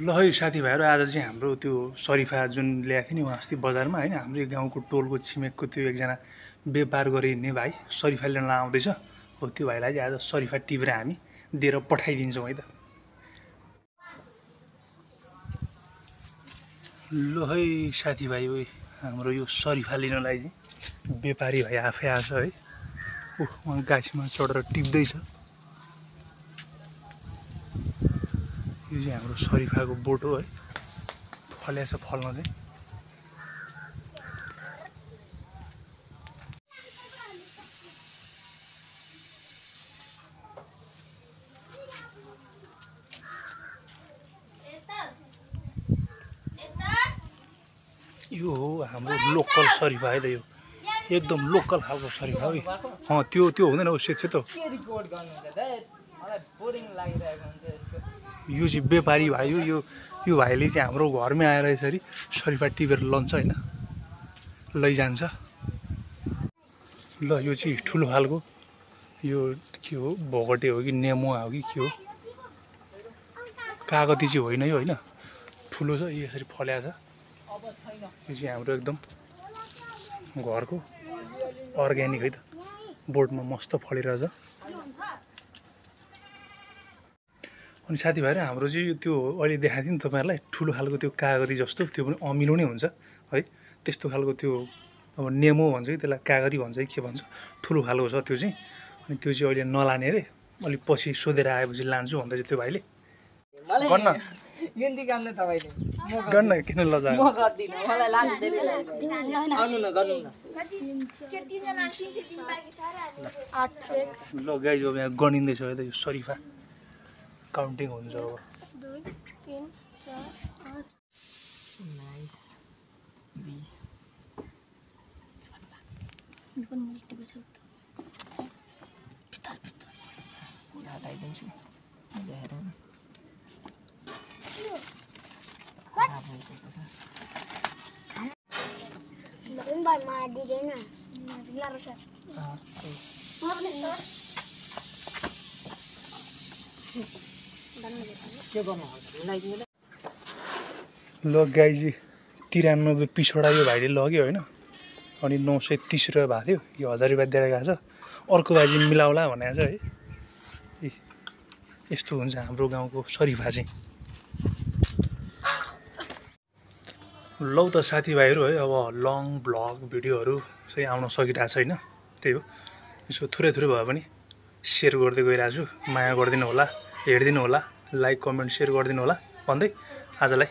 ल है साथीभाइहरू आज चाहिँ हाम्रो त्यो सरिफा जुन ल्याएको थियो नि उहाँ अस्ति बजारमा होइन हाम्रो गाउँको टोलको छिमेकको त्यो एकजना व्यापार गरी हिँड्ने भाइ सरिफा लिन आउँदैछ हो त्यो भाइलाई चाहिँ आज सरिफा टिपेर हामी दिएर पठाइदिन्छौँ है त। ल है साथीभाइ ओइ हाम्रो यो सरिफा लिनलाई चाहिँ व्यापारी भाइ आफै आएको है। ऊ उहाँ गाछीमा चढेर टिप्दैछ। यो चाहिँ हाम्रो सरिफाको बोट हो है। फल्या छ फल्न चाहिँ। यो हो हाम्रो लोकल सरिफा है त यो। एकदम लोकल खालको सरिफा है अँ त्यो त्यो हुँदैन हो सेतो सेतो यो चाहिँ व्यापारी भाइ हो यो यो भाइले चाहिँ हाम्रो घरमै आएर यसरी सरिफा टिपेर लन्छ होइन। लैजान्छ। ल यो चाहिँ ठुलो खालको यो के हो भोगटे हो कि नेमो हो कि के हो? कागती चाहिँ होइन यो होइन। ठुलो छ यसरी फल्या छ। यो चाहिँ हाम्रो एकदम घरको अर्ग्यानिक है त। बोटमा मस्त फलिरहेछ अनि साथीभाइहरू हाम्रो चाहिँ यो त्यो अहिले देखाएको थिएँ नि तपाईँहरूलाई ठुलो खालको त्यो कागती जस्तो त्यो पनि अमिलो नै हुन्छ है त्यस्तो खालको त्यो अब नेमो भन्छ कि त्यसलाई कागती भन्छ कि के भन्छ ठुलो खालको छ त्यो चाहिँ अनि त्यो चाहिँ अहिले नलाने अरे अलिक पछि सोधेर आएपछि लान्छु भन्दैछ त्यो भाइले गर्न। किन लजा ल गाई अब यहाँ गनिँदैछ है त यो सरिफा काउन्टिङ हुन्छ अब दुई तिन चार पाँच उन्नाइस बिस हटाइदिन्छु हेर न खराब भइसक्यो त। नोभेम्बर मा दिँदैन लारो सर अँ, त्यही। ल ल गाई चाहिँ तिरानब्बे पिसवटा यो भाइले लग्यो होइन। अनि नौ सय तिस रुपियाँ भएको थियो। यो हजार रुपियाँ दिएर गएको छ। अर्को भाइ चाहिँ मिलाउला भनेको छ है। ए यस्तो हुन्छ हाम्रो गाउँको सरिफा चाहिँ लौ त साथीभाइहरू है अब लङ भ्लग भिडियोहरू चाहिँ आउन सकिरहेको छैन त्यही हो। यसो थोरै थोरै भए पनि सेयर गर्दै गइरहेको छु। माया गरिदिनु होला हेरिदिनु होला। लाइक कमेन्ट सेयर गरिदिनु होला। भन्दै आजलाई